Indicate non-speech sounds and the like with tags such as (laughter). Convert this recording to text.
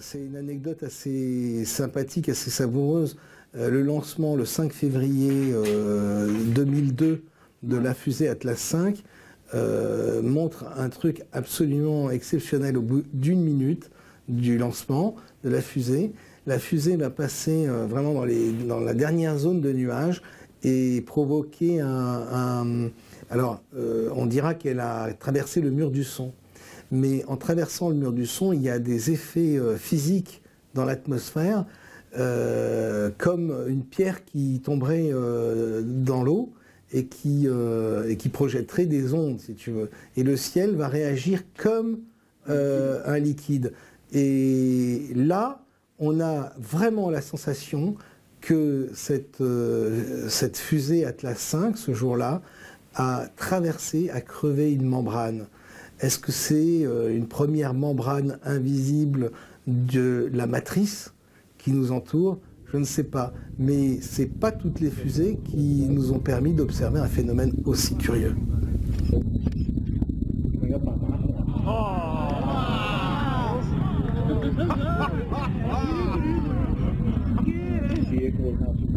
c'est une anecdote assez sympathique, assez savoureuse. Euh, le lancement le 5 février 2002 de la fusée Atlas 5 montre un truc absolument exceptionnel au bout d'une minute du lancement de la fusée. La fusée va passer vraiment dans la dernière zone de nuages et provoquer un... alors, on dira qu'elle a traversé le mur du son mais en traversant le mur du son, il y a des effets euh, physiques dans l'atmosphère, euh, comme une pierre qui tomberait euh, dans l'eau et qui, et projetterait des ondes, si tu veux. Et le ciel va réagir comme un liquide. Et là, on a vraiment la sensation que cette, cette fusée Atlas 5, ce jour-là, a traversé, a crevé une membrane. Est-ce que c'est euh, une première membrane invisible de la matrice qui nous entoure? Je ne sais pas. Mais ce n'est pas toutes les fusées qui nous ont permis d'observer un phénomène aussi curieux. (laughs) (laughs)